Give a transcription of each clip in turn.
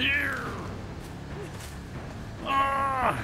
Here. Ah.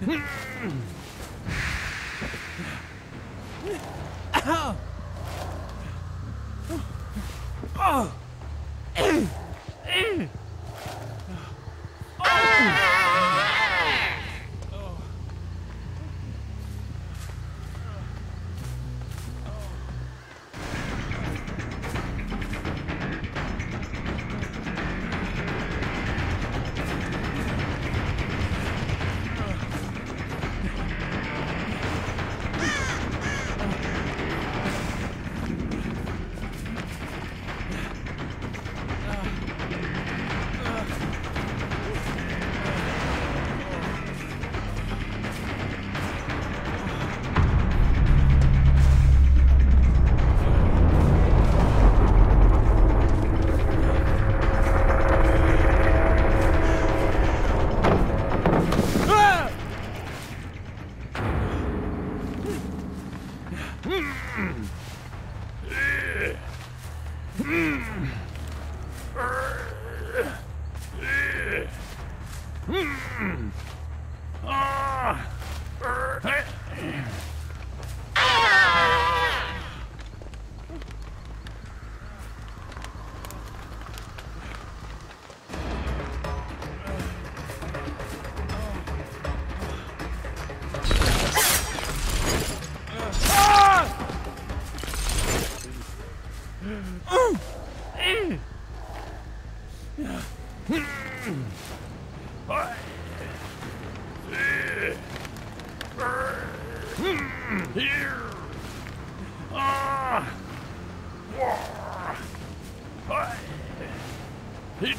Mm-hmm. Oh! Hmm. He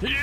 did.